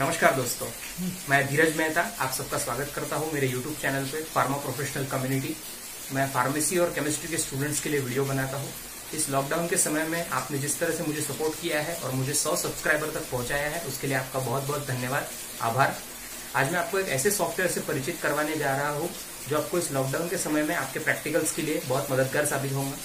नमस्कार दोस्तों, मैं धीरज मेहता, आप सबका स्वागत करता हूँ मेरे YouTube चैनल पे फार्मा प्रोफेशनल कम्युनिटी मैं फार्मेसी और केमिस्ट्री के स्टूडेंट्स के लिए वीडियो बनाता हूँ। इस लॉकडाउन के समय में आपने जिस तरह से मुझे सपोर्ट किया है और मुझे 100 सब्सक्राइबर तक पहुँचाया है, उसके लिए आपका बहुत बहुत धन्यवाद। आभार। आज मैं आपको एक ऐसे सॉफ्टवेयर से परिचित करवाने जा रहा हूँ, जो आपको इस लॉकडाउन के समय में आपके प्रैक्टिकल्स के लिए बहुत मददगार साबित होगा।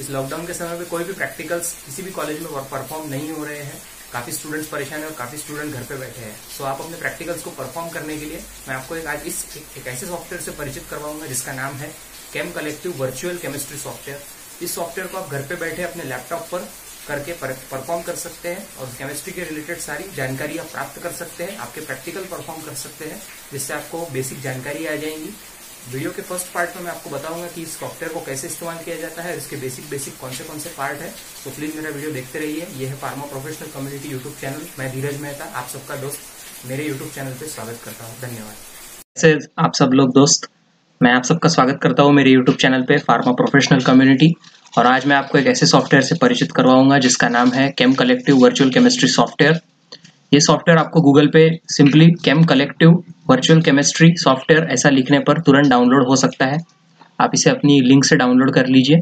इस लॉकडाउन के समय में कोई भी प्रैक्टिकल्स किसी भी कॉलेज में परफॉर्म नहीं हो रहे हैं काफ़ी स्टूडेंट्स परेशान है और काफ़ी स्टूडेंट घर पे बैठे हैं। सो आप अपने प्रैक्टिकल्स को परफॉर्म करने के लिए मैं आपको एक आज इस एक, एक ऐसे सॉफ्टवेयर से परिचित करवाऊँगा जिसका नाम है chem collective virtual chemistry software इस सॉफ्टवेयर को आप घर पे बैठे अपने लैपटॉप पर करके परफॉर्म कर सकते हैं और केमिस्ट्री के रिलेटेड सारी जानकारी आप प्राप्त कर सकते हैं आपके प्रैक्टिकल परफॉर्म कर सकते हैं जिससे आपको बेसिक जानकारी आ जाएँगी। वीडियो के फ़र्स्ट पार्ट में मैं आपको बताऊँगा कि इस सॉफ्टवेयर को कैसे इस्तेमाल किया जाता है, इसके बेसिक बेसिक कौन से कौन से पार्ट है तो प्लीज़ मेरा वीडियो देखते रहिए। ये है pharma professional community YouTube channel मैं धीरज मेहता, आप सबका दोस्त मेरे यूट्यूब चैनल पर स्वागत करता हूँ। धन्यवाद। आप सब लोग दोस्त, मैं आप सबका स्वागत करता हूँ मेरे यूट्यूब चैनल पे फार्मा प्रोफेशनल कम्युनिटी और आज मैं आपको एक ऐसे सॉफ्टवेयर से परिचित करवाऊँगा जिसका नाम है chem collective virtual chemistry software ये सॉफ्टवेयर आपको गूगल पे simply chem collective virtual chemistry software ऐसा लिखने पर तुरंत डाउनलोड हो सकता है। आप इसे अपनी लिंक से डाउनलोड कर लीजिए।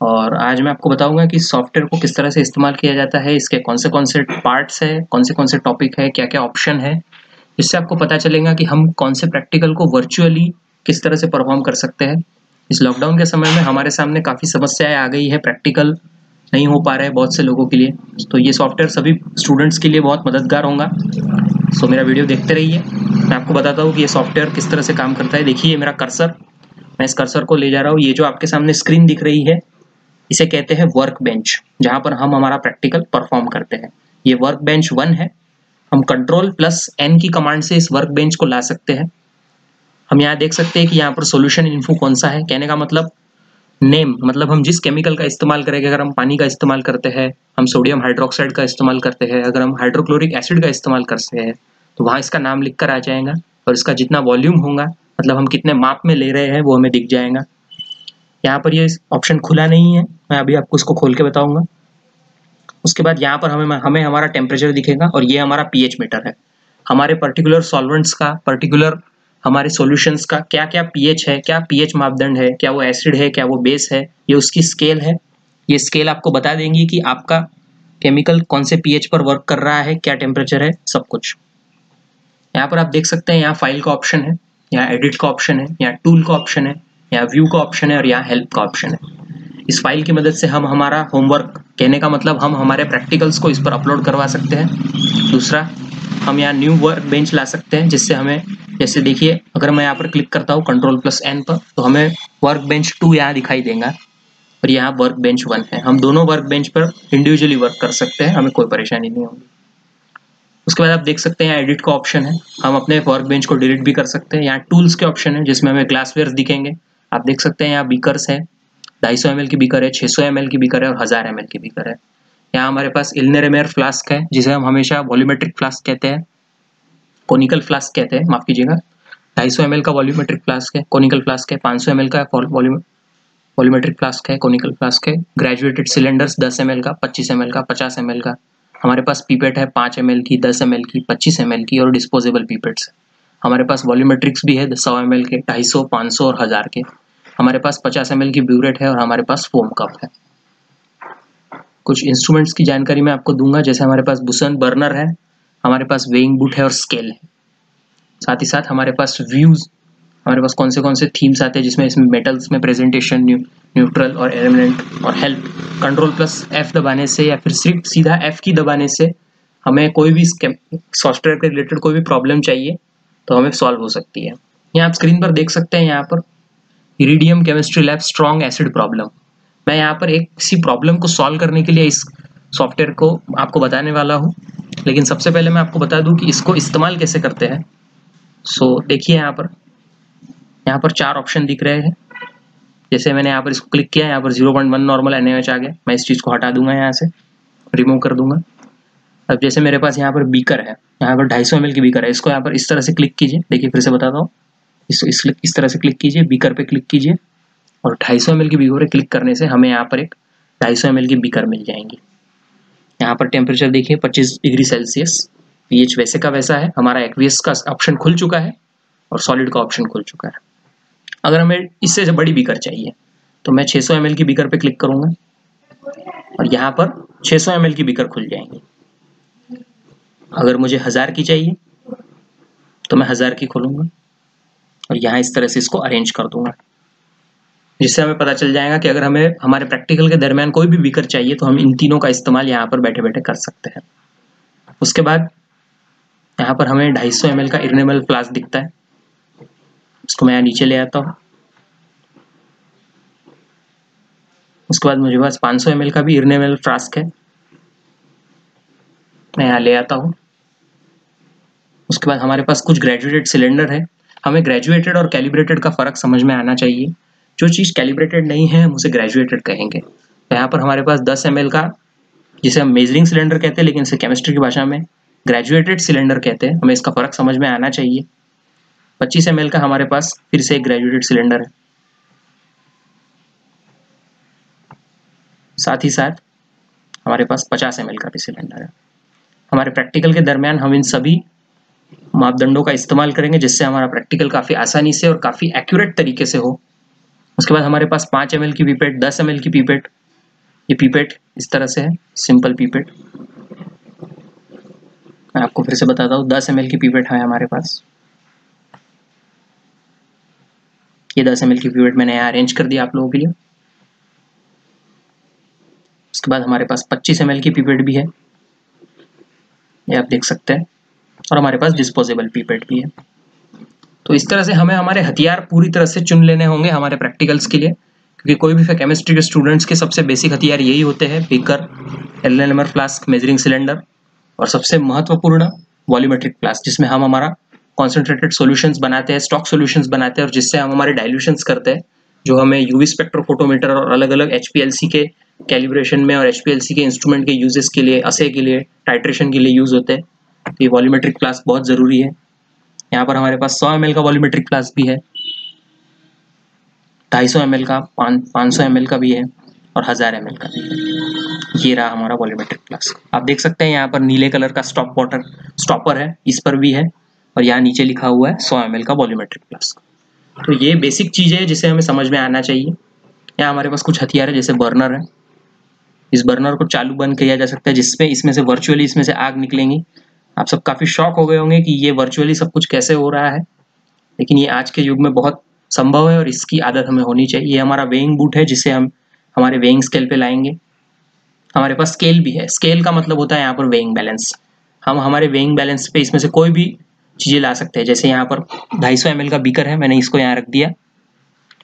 और आज मैं आपको बताऊँगा कि सॉफ्टवेयर को किस तरह से इस्तेमाल किया जाता है, इसके कौन से कौन से पार्ट्स है कौन से कौन से टॉपिक है क्या क्या ऑप्शन है। इससे आपको पता चलेगा कि हम कौन से प्रैक्टिकल को वर्चुअली किस तरह से परफॉर्म कर सकते हैं। इस लॉकडाउन के समय में हमारे सामने काफ़ी समस्याएँ आ गई है प्रैक्टिकल नहीं हो पा रहे हैं बहुत से लोगों के लिए। तो ये सॉफ्टवेयर सभी स्टूडेंट्स के लिए बहुत मददगार होगा। सो मेरा वीडियो देखते रहिए। मैं आपको बताता हूँ कि ये सॉफ्टवेयर किस तरह से काम करता है। देखिए मेरा कर्सर मैं इस कर्सर को ले जा रहा हूँ। ये जो आपके सामने स्क्रीन दिख रही है, इसे कहते हैं वर्क बेंच जहाँ पर हम हमारा प्रैक्टिकल परफॉर्म करते हैं। ये वर्क बेंच वन है। हम कंट्रोल प्लस एन की कमांड से इस वर्क बेंच को ला सकते हैं। हम यहाँ देख सकते हैं कि यहाँ पर सोल्यूशन इन्फो कौन सा है। कहने का मतलब नेम मतलब हम जिस केमिकल का इस्तेमाल करेंगे अगर हम पानी का इस्तेमाल करते हैं, हम सोडियम हाइड्रोक्साइड का इस्तेमाल करते हैं, अगर हम हाइड्रोक्लोरिक एसिड का इस्तेमाल करते हैं तो वहाँ इसका नाम लिख कर आ जाएगा और इसका जितना वॉल्यूम होगा मतलब हम कितने माप में ले रहे हैं, वो हमें दिख जाएगा। यहाँ पर ये ऑप्शन खुला नहीं है, मैं अभी आपको इसको खोल के बताऊँगा। उसके बाद यहाँ पर हमें हमें हमारा टेम्परेचर दिखेगा और ये हमारा पीएच मीटर है। हमारे पर्टिकुलर सॉल्वेंट्स का पर्टिकुलर हमारे सॉल्यूशंस का क्या क्या पीएच है, क्या पीएच मापदंड है, क्या वो एसिड है, क्या वो बेस है, ये उसकी स्केल है। ये स्केल आपको बता देंगी कि आपका केमिकल कौन से पीएच पर वर्क कर रहा है, क्या टेम्परेचर है, सब कुछ। यहाँ पर आप देख सकते हैं, यहाँ फ़ाइल का ऑप्शन है, यहाँ एडिट का ऑप्शन है, यहाँ टूल का ऑप्शन है, यहाँ व्यू का ऑप्शन है और यहाँ हेल्प का ऑप्शन है। इस फ़ाइल की मदद से हम हमारा होमवर्क कहने का मतलब हम हमारे प्रैक्टिकल्स को इस पर अपलोड करवा सकते हैं। दूसरा हम यहाँ न्यू वर्क बेंच ला सकते हैं, जिससे हमें, जैसे देखिए, अगर मैं यहाँ पर क्लिक करता हूँ कंट्रोल प्लस एन पर तो हमें वर्क बेंच टू यहाँ दिखाई देगा। और यहाँ वर्क बेंच वन है। हम दोनों वर्क बेंच पर इंडिविजुअली वर्क कर सकते हैं, हमें कोई परेशानी नहीं होगी। उसके बाद आप देख सकते हैं, यहाँ एडिट का ऑप्शन है। हम अपने वर्क बेंच को डिलीट भी कर सकते हैं। यहाँ टूल्स के ऑप्शन है, जिसमें हमें ग्लासवेयर दिखेंगे। आप देख सकते हैं, यहाँ बीकर्स है। ढाई सौ की बीकर है छः सौ की बीकर है और हज़ार एम की बीकर है। यहाँ हमारे पास इलनेरेमेयर फ्लास्क है जिसे हम हमेशा वॉल्यूमेट्रिक फ्लास्क कहते हैं कोनिकल फ्लास्क कहते हैं माफ़ कीजिएगा ढाई सौ का वॉल्यूमेट्रिक फ्लास्क है कोनिकल फ्लास्क है पाँच सौ का वॉल्यूमेट्रिक फ्लास्क है कोनिकल फ्लास्क है ग्रेजुएटेड सिलेंडर्स दस एम का पच्चीस एम का पचास एम का हमारे पास पीपेट है पाँच एम की दस एम की पच्चीस एम की और डिस्पोजेबल पीपेट्स है हमारे पास वॉल्यूमेट्रिक्स भी है सौ एम के ढाई सौ पाँच सौ और हज़ार के हमारे पास पचास एम की ब्यूरेट है और हमारे पास फोम कप है कुछ इंस्ट्रूमेंट्स की जानकारी मैं आपको दूँगा। जैसे हमारे पास बुसन बर्नर है, हमारे पास वेइंग बुट है और स्केल है। साथ ही साथ हमारे पास व्यूज़ हमारे पास कौन से कौन से थीम्स आते हैं जिसमें इसमें मेटल्स में प्रेजेंटेशन न्यूट्रल और एलिमेंट और हेल्प कंट्रोल प्लस एफ़ दबाने से या फिर सिर्फ़ सीधा एफ़ की दबाने से हमें कोई भी सॉफ्टवेयर के रिलेटेड कोई भी प्रॉब्लम चाहिए तो हमें सॉल्व हो सकती है। यहाँ आप स्क्रीन पर देख सकते हैं यहाँ पर। Iridium chemistry lab strong acid problem मैं यहाँ पर एक किसी प्रॉब्लम को सॉल्व करने के लिए इस सॉफ्टवेयर को आपको बताने वाला हूँ। लेकिन सबसे पहले मैं आपको बता दूँ कि इसको इस्तेमाल कैसे करते हैं। सो so, देखिए यहाँ पर। यहाँ पर चार ऑप्शन दिख रहे हैं। जैसे मैंने यहाँ पर इसको क्लिक किया यहाँ पर zero point one normal N आ गया। मैं इस चीज़ को हटा दूँगा यहाँ से। रिमूव कर दूँगा। अब जैसे मेरे पास यहाँ पर बीकर है यहाँ पर ढाई सौ की बीकर है इसको यहाँ पर इस तरह से क्लिक कीजिए। देखिए फिर से बताता हूँ। इस, इस, इस तरह से क्लिक कीजिए बीकर पे क्लिक कीजिए। और ढाई सौ की बीकर क्लिक करने से हमें यहाँ पर एक ढाई सौ की बीकर मिल जाएँगी। यहाँ पर टेम्परेचर देखिए 25 डिग्री सेल्सियस पीएच वैसे का वैसा है, हमारा एक्वियस का ऑप्शन खुल चुका है और सॉलिड का ऑप्शन खुल चुका है। अगर हमें इससे बड़ी बीकर चाहिए तो मैं 600 ml की बीकर पे क्लिक करूँगा और यहाँ पर 600 ml की बीकर खुल जाएँगी। अगर मुझे हज़ार की चाहिए तो मैं हज़ार की खोलूँगा और यहाँ इस तरह से इसको अरेंज कर दूँगा। जिससे हमें पता चल जाएगा कि अगर हमें, हमारे प्रैक्टिकल के दरमियान कोई भी बीकर चाहिए तो हम इन तीनों का इस्तेमाल यहाँ पर बैठे बैठे कर सकते हैं। उसके बाद यहाँ पर हमें 250 सौ का इरनेबल फ्लास्क दिखता है। इसको मैं यहाँ नीचे ले आता हूँ। उसके बाद मुझे पास 500 सौ का भी इरनेबल फ्लास्क है। मैं यहाँ ले आता हूँ। उसके बाद हमारे पास कुछ ग्रेजुएटेड सिलेंडर है। हमें ग्रेजुएटेड और कैलिब्रेटेड का फ़र्क समझ में आना चाहिए। जो चीज़ कैलिब्रेटेड नहीं है, हम उसे ग्रेजुएटेड कहेंगे। तो यहाँ पर हमारे पास 10 एम का, जिसे हम मेजरिंग सिलेंडर कहते हैं, लेकिन इसे केमिस्ट्री की भाषा में ग्रेजुएटेड सिलेंडर कहते हैं। हमें इसका फ़र्क समझ में आना चाहिए। 25 एम का हमारे पास फिर से एक ग्रेजुएटेड सिलेंडर है। साथ ही साथ, हमारे पास 50 एम का भी सिलेंडर है। हमारे प्रैक्टिकल के दरमियान हम इन सभी मापदंडों का इस्तेमाल करेंगे, जिससे हमारा प्रैक्टिकल काफ़ी आसानी से और काफ़ी एक्यूरेट तरीके से हो। उसके बाद हमारे पास पाँच एम की पीपेट, दस एम की पीपेट। ये पीपेट इस तरह से है, सिंपल पीपेट। मैं आपको फिर से बताता हूँ, दस एम की पीपेट है हमारे पास। ये दस एम की पीपेट मैंने यहाँ अरेंज कर दिया आप लोगों के लिए। उसके बाद हमारे पास पच्चीस एम की पीपेट भी है। ये आप देख सकते हैं। और हमारे पास डिस्पोजेबल पीपेट भी है। तो इस तरह से हमें हमारे हथियार पूरी तरह से चुन लेने होंगे हमारे प्रैक्टिकल्स के लिए, क्योंकि कोई भी केमिस्ट्री के स्टूडेंट्स के सबसे बेसिक हथियार यही होते हैं beaker L N flask measuring cylinder और सबसे महत्वपूर्ण वॉल्यूमेट्रिक फ्लास्क जिसमें हम हमारा कॉन्सेंट्रेटेड सॉल्यूशंस बनाते हैं स्टॉक सॉल्यूशंस बनाते हैं और जिससे हम हमारे डाइल्यूशंस करते हैं, जो हमें यूवी स्पेक्ट्रोफोटोमीटर और अलग अलग एच के कैलिब्रेशन में और एचपीएलसी के इंस्ट्रूमेंट के यूजेस के लिए असे के लिए टाइट्रेशन के लिए यूज़ होते हैं। तो ये वॉल्यूमेट्रिक फ्लास्क बहुत ज़रूरी है। यहाँ पर हमारे पास 100 एम का वॉल्यूमेट्रिक फ्लास्क भी है। ढाई सौ एम का, पाँच सौ एम का भी है और हज़ार एम का भी ये रहा हमारा वॉल्यूमेट्रिक फ्लास्क आप देख सकते हैं यहाँ पर नीले कलर का स्टॉप वाटर स्टॉपर है, इस पर भी है और यहाँ नीचे लिखा हुआ है सौ एम का वॉल्यूमेट्रिक फ्लास्क तो ये बेसिक चीज़ है जिसे हमें समझ में आना चाहिए। यहाँ हमारे पास कुछ हथियार है, जैसे बर्नर है। इस बर्नर को चालू बंद किया जा सकता है, जिसमें, इसमें से वर्चुअली इसमें से आग निकलेंगी। आप सब काफ़ी शॉक हो गए होंगे कि ये वर्चुअली सब कुछ कैसे हो रहा है। लेकिन ये आज के युग में बहुत संभव है और इसकी आदत हमें होनी चाहिए। ये हमारा वेइंग बूट है जिसे हम हमारे वेइंग स्केल पे लाएँगे। हमारे पास स्केल भी है। स्केल का मतलब होता है यहाँ पर वेइंग बैलेंस हम हमारे वेइंग बैलेंस पे इसमें से कोई भी चीज़ें ला सकते हैं। जैसे यहाँ पर 250 सौ का बीकर है। मैंने इसको यहाँ रख दिया।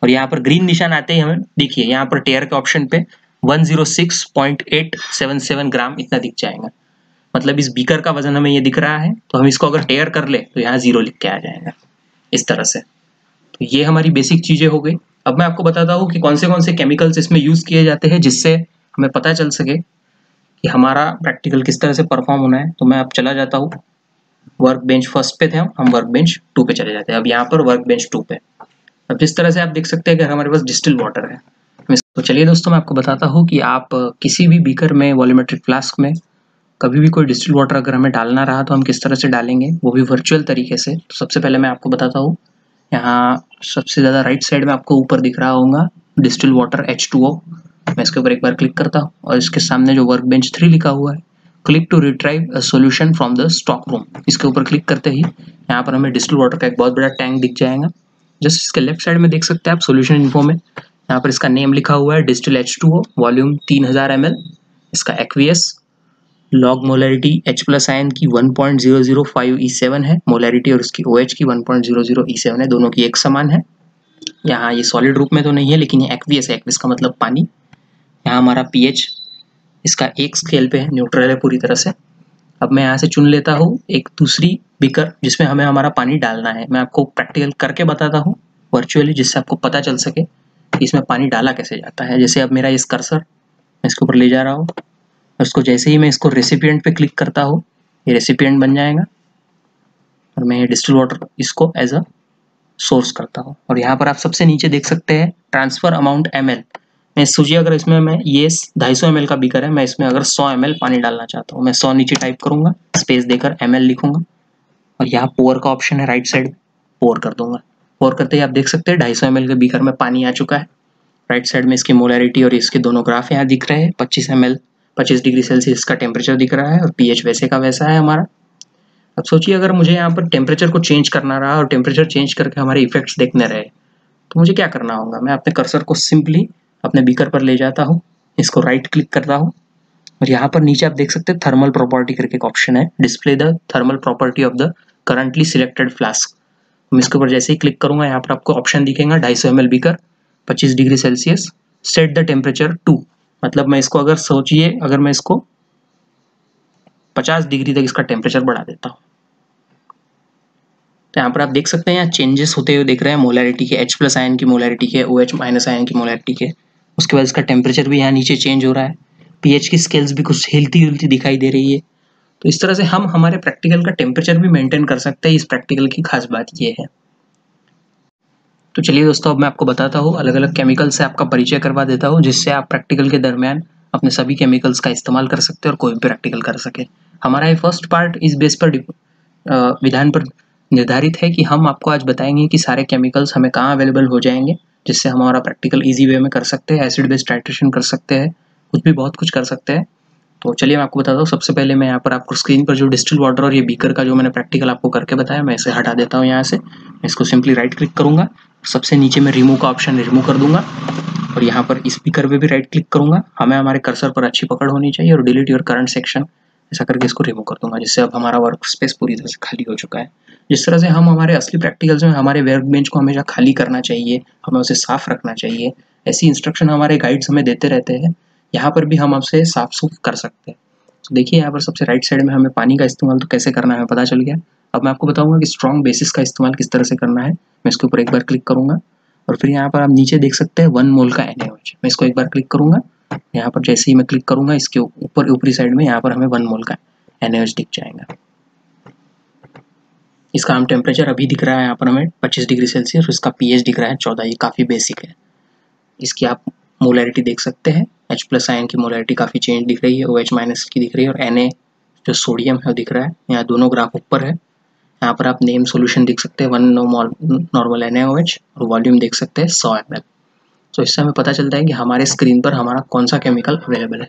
और यहाँ पर ग्रीन निशान आते ही हमें देखिए, यहाँ पर टेयर के ऑप्शन पे 106.877 ग्राम इतना दिख जाएगा। मतलब इस बीकर का वज़न हमें ये दिख रहा है तो हम इसको अगर टेयर कर ले तो यहाँ ज़ीरो लिख के आ जाएगा, इस तरह से। तो ये हमारी बेसिक चीज़ें हो गई। अब मैं आपको बताता हूँ कि कौन से कौन से केमिकल्स इसमें यूज़ किए जाते हैं, जिससे हमें पता चल सके कि हमारा प्रैक्टिकल किस तरह से परफॉर्म होना है। तो मैं अब चला जाता हूँ। वर्क बेंच फ़र्स्ट पे थे हम वर्क बेंच टू पे चले जाते हैं। अब यहाँ पर वर्क बेंच टू पे। अब जिस तरह से आप देख सकते हैं कि हमारे पास डिस्टिल वाटर है। तो चलिए दोस्तों, मैं आपको बताता हूँ कि आप किसी भी बीकर में वॉल्यूमेट्रिक फ्लास्क में कभी भी कोई डिस्टिल वाटर अगर हमें डालना रहा तो हम किस तरह से डालेंगे, वो भी वर्चुअल तरीके से। तो सबसे पहले मैं आपको बताता हूँ, यहाँ सबसे ज़्यादा राइट साइड में आपको ऊपर दिख रहा होगा distil water H two O मैं इसके ऊपर एक बार क्लिक करता हूँ और इसके सामने जो वर्क बेंच थ्री लिखा हुआ है click to retrieve a solution from the stock room इसके ऊपर क्लिक करते ही यहाँ पर हमें डिस्टिल वाटर का एक बहुत बड़ा टैंक दिख जाएगा। जस्ट इसके लेफ़्ट साइड में देख सकते हैं आप सोल्यूशन इन्फो में। यहाँ पर इसका नेम लिखा हुआ है distil H two O volume तीन हज़ार एम एल इसका aqueous log molarity H plus ion की 1.005 E7 है मोलरिटी और उसकी OH की 1.00 E7 है, दोनों की एक समान है। यहाँ ये सॉलिड रूप में तो नहीं है, लेकिन ये एक्वियस है एक्वियस का मतलब पानी। यहाँ हमारा पीएच इसका एक स्केल पे है न्यूट्रल है पूरी तरह से। अब मैं यहाँ से चुन लेता हूँ एक दूसरी बिकर जिसमें हमें हमारा पानी डालना है। मैं आपको प्रैक्टिकल करके बताता हूँ वर्चुअली जिससे आपको पता चल सके कि इसमें पानी डाला कैसे जाता है। जैसे अब मेरा इस कर्सर मैं इसके ऊपर ले जा रहा हूँ। उसको जैसे ही मैं इसको रेसिपियंट पे क्लिक करता हूँ, ये रेसिपियंट बन जाएगा। और मैं ये डिस्टिल वाटर इसको एज अ सोर्स करता हूँ। और यहाँ पर आप सबसे नीचे देख सकते हैं ट्रांसफ़र अमाउंट एम मैं सोचिए अगर इसमें मैं ये ढाई सौ का बीकर है, मैं इसमें अगर सौ एम पानी डालना चाहता हूँ, मैं सौ नीचे टाइप करूँगा स्पेस देकर एम लिखूँगा। और यहाँ पोअर का ऑप्शन है राइट साइड पोअर कर दूँगा। पोअर करते ही आप देख सकते हैं ढाई सौ के बीकर में पानी आ चुका है। राइट साइड में इसकी मोलरिटी और इसके दोनों ग्राफ यहाँ दिख रहे हैं, पच्चीस एम पच्चीस डिग्री सेल्सियस का टेम्परेचर दिख रहा है और पीएच वैसे का वैसा है हमारा। अब सोचिए, अगर मुझे यहाँ पर टेम्परेचर को चेंज करना रहा और टेम्परेचर चेंज करके हमारे इफेक्ट्स देखने रहे तो मुझे क्या करना होगा? मैं अपने कर्सर को सिंपली अपने बीकर पर ले जाता हूँ, इसको राइट क्लिक करता हूँ और यहाँ पर नीचे आप देख सकते हैं थर्मल प्रॉपर्टी करके एक ऑप्शन है display the thermal property of the currently selected flask मैं इसके ऊपर जैसे ही क्लिक करूँगा, यहाँ पर आपको ऑप्शन दिखेगा ढाई सौ बीकर पच्चीस degree Celsius set the temperature to मतलब मैं इसको अगर सोचिए, अगर मैं इसको पचास डिग्री तक इसका टेम्परेचर बढ़ा देता हूँ। तो यहाँ पर आप देख सकते हैं, यहाँ चेंजेस होते हुए देख रहे हैं मोलैरिटी के एच प्लस आयन की मोलैरिटी के एच माइनस आयन की मोलरिटी के। उसके बाद इसका टेम्परेचर भी यहाँ नीचे चेंज हो रहा है। पीएच की स्केल्स भी कुछ हिलती हिलती दिखाई दे रही है। तो इस तरह से हम हमारे प्रैक्टिकल का टेम्परेचर भी मेंटेन कर सकते हैं, इस प्रैक्टिकल की खास बात ये है। तो चलिए दोस्तों, अब मैं आपको बताता हूँ अलग अलग केमिकल से आपका परिचय करवा देता हूँ, जिससे आप प्रैक्टिकल के दरमियान अपने सभी केमिकल्स का इस्तेमाल कर सकते हैं और कोई भी प्रैक्टिकल कर सके। हमारा ये फ़र्स्ट पार्ट इस बेस पर विधान पर निर्धारित है कि हम आपको आज बताएँगे कि सारे केमिकल्स हमें कहाँ अवेलेबल हो जाएँगे, जिससे हमारा प्रैक्टिकल इजी वे में कर सकते हैं एसिड बेस्ड टाइट्रेशन कर सकते हैं, कुछ भी बहुत कुछ कर सकते हैं। तो चलिए मैं आपको बताता हूँ, सबसे पहले मैं यहाँ पर आपको स्क्रीन पर जो डिस्टिल वाटर और ये बीकर का जो मैंने प्रैक्टिकल आपको करके बताया, मैं इसे हटा देता हूँ यहाँ से, मैं इसको सिंपली राइट क्लिक करूँगा। सबसे नीचे मैं रिमूव का ऑप्शन रिमूव कर दूँगा और यहाँ पर स्पीकर पे भी राइट क्लिक करूँगा। हमें हमारे कर्सर पर अच्छी पकड़ होनी चाहिए और डिलीट योर करंट सेक्शन ऐसा करके इसको रिमूव कर दूँगा, जिससे अब हमारा वर्क स्पेस पूरी तरह से खाली हो चुका है। जिस तरह से हम हमारे असली प्रैक्टिकल्स में, हमारे वर्क बेंच को हमेशा खाली करना चाहिए, हमें उसे साफ़ रखना चाहिए, ऐसी इंस्ट्रक्शन हमारे गाइड्स हमें देते रहते हैं। यहाँ पर भी हम आपसे साफ़ सुफ कर सकते हैं। तो देखिए, यहाँ पर सबसे राइट साइड में हमें पानी का इस्तेमाल तो कैसे करना है पता चल गया। अब मैं आपको बताऊँगा कि स्ट्रॉन्ग बेसिस का इस्तेमाल किस तरह से करना है। मैं इसके ऊपर एक बार क्लिक करूँगा और फिर यहाँ पर आप नीचे देख सकते हैं वन मोल का एन मैं इसको एक बार क्लिक करूँगा। यहाँ पर जैसे ही मैं क्लिक करूँगा, इसके ऊपर, ऊपरी साइड में यहाँ पर हमें वन मोल का एन दिख जाएगा। इसका हम टेम्परेचर अभी दिख रहा है यहाँ पर हमें 25 डिग्री सेल्सियस इसका पीएच दिख रहा है 14 ये काफ़ी बेसिक है। इसकी आप मोलैरिटी देख सकते हैं। एच प्लस आयन की मोलैरिटी काफ़ी चेंज दिख रही है ओ एच माइनस की दिख रही है और एन ए जो सोडियम है वो दिख रहा है। यहाँ दोनों ग्राफ ऊपर है। यहाँ पर आप नेम सोल्यूशन देख सकते हैं वन नो नॉर्मल एन और वॉल्यूम देख सकते हैं, सौ एम तो इससे हमें पता चलता है कि हमारे स्क्रीन पर हमारा कौन सा केमिकल अवेलेबल है।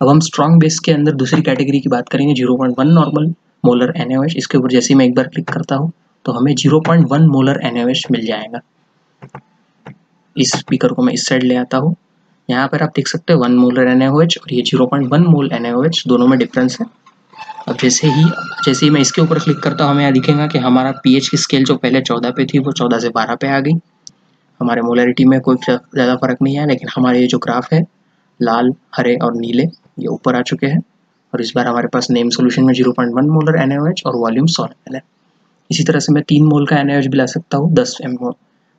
अब हम स्ट्रॉन्ग बेस के अंदर दूसरी कैटेगरी की बात करेंगे zero point one normal molar N इसके ऊपर जैसे ही मैं एक बार क्लिक करता हूँ तो हमें zero point one molar N मिल जाएगा। इस स्पीकर को मैं इस साइड ले आता हूँ। यहाँ पर आप देख सकते हैं वन मोलर एन और ये zero point one mole N दोनों में डिफरेंस है। अब जैसे ही जैसे ही मैं इसके ऊपर क्लिक करता हूँ, हमें यहाँ दिखेगा कि हमारा पीएच की स्केल जो पहले चौदह पे थी, वो चौदह से बारह पे आ गई। हमारे मोलरिटी में कोई ज़्यादा फ़र्क नहीं है, लेकिन हमारे ये जो ग्राफ है, लाल, हरे और नीले, ये ऊपर आ चुके हैं। और इस बार हमारे पास नेम सोल्यूशन में zero point one molar N और वॉल्यूम सौ एम है। इसी तरह से मैं तीन मोल का एन भी ला सकता हूँ, दस एम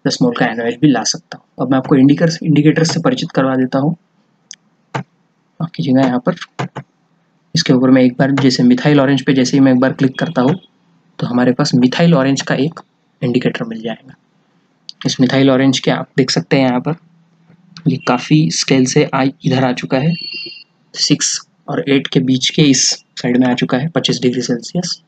दस मोल का एन भी ला सकता हूँ। अब मैं आपको इंडिकर इंडिकेटर से परिचित करवा देता हूँ। कीजिएगा यहाँ पर। इसके ऊपर मैं एक बार जैसे मिथाइल ऑरेंज पे जैसे ही मैं एक बार क्लिक करता हूँ तो हमारे पास मिथाइल ऑरेंज का एक इंडिकेटर मिल जाएगा। इस मिथाइल ऑरेंज के आप देख सकते हैं यहाँ पर। ये काफ़ी स्केल से आ, इधर आ चुका है। सिक्स और एट के बीच के इस साइड में आ चुका है, पच्चीस डिग्री सेल्सियस।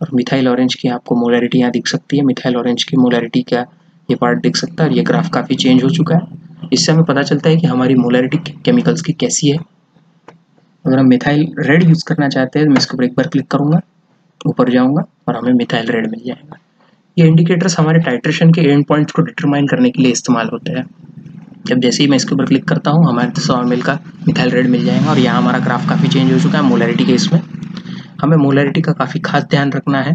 और मिथाइल ऑरेंज की आपको मोलरिटी यहाँ दिख सकती है। मिथाइल ऑरेंज की मोलरिटी क्या ये पार्ट देख सकता है और ये ग्राफ काफ़ी चेंज हो चुका है। इससे हमें पता चलता है कि हमारी मोलरिटी केमिकल्स की कैसी है। अगर हम मिथाइल रेड यूज़ करना चाहते हैं तो मैं इसके ऊपर एक बार क्लिक करूँगा, ऊपर जाऊँगा और हमें मिथाइल रेड मिल जाएगा। ये इंडिकेटर्स हमारे टाइट्रेशन के एंड पॉइंट्स को डिटरमाइन करने के लिए इस्तेमाल होते हैं। जब जैसे ही मैं इसके ऊपर क्लिक करता हूँ, हमारे सौ एम का मिथाइल रेड मिल जाएगा और यहाँ हमारा ग्राफ काफ़ी चेंज हो चुका है मोलरिटी के इसमें। हमें मोलरिटी का काफ़ी खास ध्यान रखना है,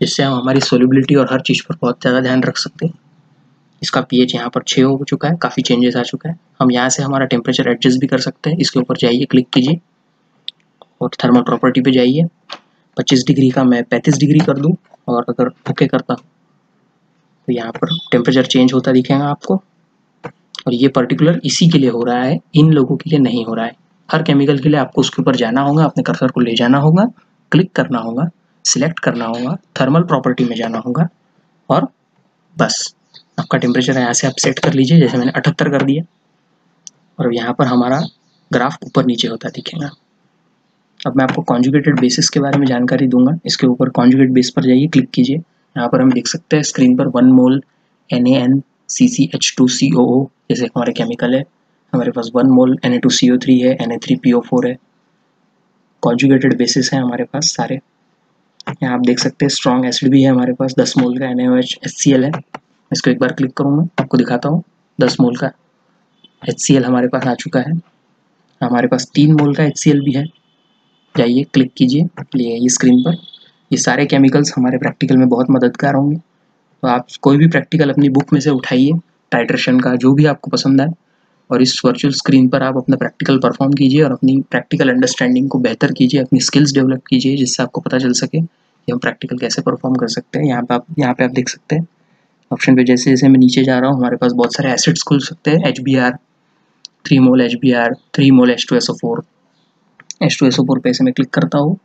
जिससे हम हमारी सोलिबिलिटी और हर चीज़ पर बहुत ज़्यादा ध्यान रख सकते हैं। इसका पीएच यहाँ पर छः हो चुका है, काफ़ी चेंजेस आ चुका है। हम यहाँ से हमारा टेम्परेचर एडजस्ट भी कर सकते हैं। इसके ऊपर जाइए क्लिक कीजिए और थर्मल प्रॉपर्टी पे जाइए। 25 डिग्री का मैं 35 डिग्री कर दूँ और अगर ओके करता हूँ तो यहाँ पर टेम्परेचर चेंज होता दिखेगा आपको। और ये पर्टिकुलर इसी के लिए हो रहा है, इन लोगों के लिए नहीं हो रहा है। हर केमिकल के लिए आपको उसके ऊपर जाना होगा, अपने कर्सर को ले जाना होगा क्लिक करना होगा सिलेक्ट करना होगा थर्मल प्रॉपर्टी में जाना होगा और बस। आपका टेम्परेचर यहाँ से आप सेट कर लीजिए, जैसे मैंने अठहत्तर कर दिया। और यहाँ पर हमारा ग्राफ ऊपर नीचे होता दिखेगा। अब मैं आपको कॉन्जुगेटेड बेसिस के बारे में जानकारी दूँगा। इसके ऊपर कॉन्जुगेट बेस पर जाइए क्लिक कीजिए। यहाँ पर हम देख सकते हैं स्क्रीन पर one mole N A N C C H two C O O जैसे हमारे केमिकल है। हमारे पास one mole N A two C O three है N A three P O four है। कॉन्जुगेटेड बेसिस है हमारे पास सारे। यहाँ आप देख सकते हैं स्ट्रॉन्ग एसिड भी है हमारे पास, दस मोल का N H H C L है। इसको एक बार क्लिक करूँगा आपको दिखाता हूँ, दस मोल का एच हमारे पास आ चुका है। हमारे पास तीन मोल का एच भी है। जाइए क्लिक कीजिए, लिए ये स्क्रीन पर। ये सारे केमिकल्स हमारे प्रैक्टिकल में बहुत मददगार होंगे। तो आप कोई भी प्रैक्टिकल अपनी बुक में से उठाइए टाइट्रेशन का जो भी आपको पसंद आए, और इस वर्चुअल स्क्रीन पर आप अपना प्रैक्टिकल परफॉर्म कीजिए और अपनी प्रैक्टिकल अंडरस्टैंडिंग को बेहतर कीजिए, अपनी स्किल्स डेवलप कीजिए, जिससे आपको पता चल सके कि हम प्रैक्टिकल कैसे परफॉर्म कर सकते हैं। यहाँ पे आप, यहाँ पे आप देख सकते हैं। ऑप्शन पे जैसे जैसे मैं नीचे जा रहा हूँ, हमारे पास बहुत सारे एसिड्स खुल सकते हैं H B R three mole H B R three mole H two S O four H two S O four पे ऐसे मैं क्लिक करता हूँ।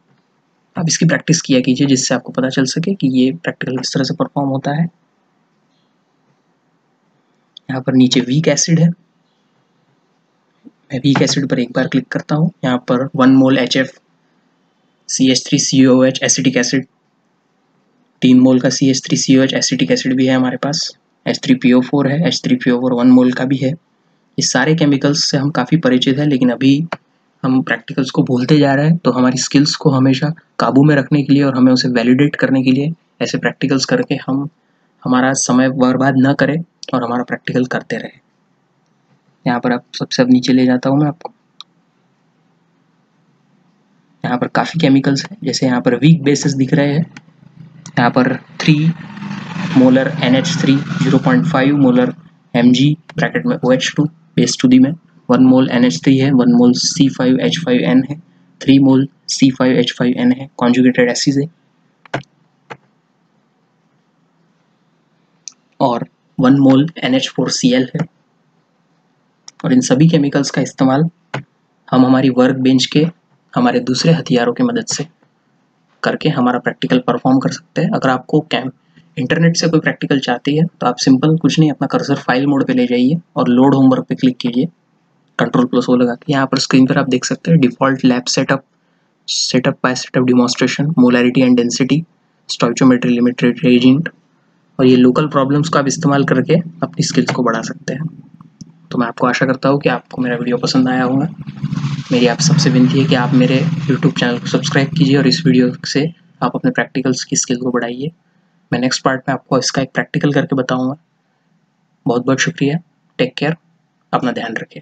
आप इसकी प्रैक्टिस किया कीजिए जिससे आपको पता चल सके कि ये प्रैक्टिकल किस तरह से परफॉर्म होता है। यहाँ पर नीचे वीक एसिड है। मैं वीक एसिड पर एक बार क्लिक करता हूँ। यहाँ पर one mole H F C H three C O H acetic acid तीन मोल का C H three C H acetic acid भी है हमारे पास H three P O four है H three P O four one mole का भी है। ये सारे केमिकल्स से हम काफ़ी परिचित हैं, लेकिन अभी हम प्रैक्टिकल्स को भूलते जा रहे हैं तो हमारी स्किल्स को हमेशा काबू में रखने के लिए और हमें उसे वैलिडेट करने के लिए ऐसे प्रैक्टिकल्स करके हम हमारा समय बर्बाद न करें और हमारा प्रैक्टिकल करते रहे। यहाँ पर आप सबसे अब नीचे ले जाता हूँ मैं आपको। यहाँ पर काफ़ी केमिकल्स हैं, जैसे यहाँ पर वीक बेसिस दिख रहे हैं। यहाँ पर three molar N H three zero point five molar M G bracket में O H two base two the में. One mole N H three है one mole C five H five N है. Three mole C five H five N है conjugated acid है. और one mole N H four C L है. और इन सभी chemicals का इस्तेमाल हम हमारी वर्क बेंच के, हमारे दूसरे हथियारों की मदद से करके हमारा प्रैक्टिकल परफॉर्म कर सकते हैं। अगर आपको कैम इंटरनेट से कोई प्रैक्टिकल चाहती है तो आप सिंपल कुछ नहीं, अपना कर्सर फ़ाइल मोड पे ले जाइए और लोड होमवर्क पे क्लिक कीजिए। कंट्रोल प्लस वो लगा के। यहाँ पर स्क्रीन पर आप देख सकते हैं default lab setup setup by setup demonstration molarity and density stoichiometry limited reagent और ये लोकल प्रॉब्लम्स को आप इस्तेमाल करके अपनी स्किल्स को बढ़ा सकते हैं। तो मैं आपको आशा करता हूँ कि आपको मेरा वीडियो पसंद आया होगा। मेरी आप सबसे विनती है कि आप मेरे यूट्यूब चैनल को सब्सक्राइब कीजिए और इस वीडियो से आप अपने प्रैक्टिकल्स की स्किल को बढ़ाइए। मैं नेक्स्ट पार्ट में आपको इसका एक प्रैक्टिकल करके बताऊँगा। बहुत बहुत शुक्रिया। Take care. अपना ध्यान रखें।